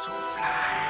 So fly.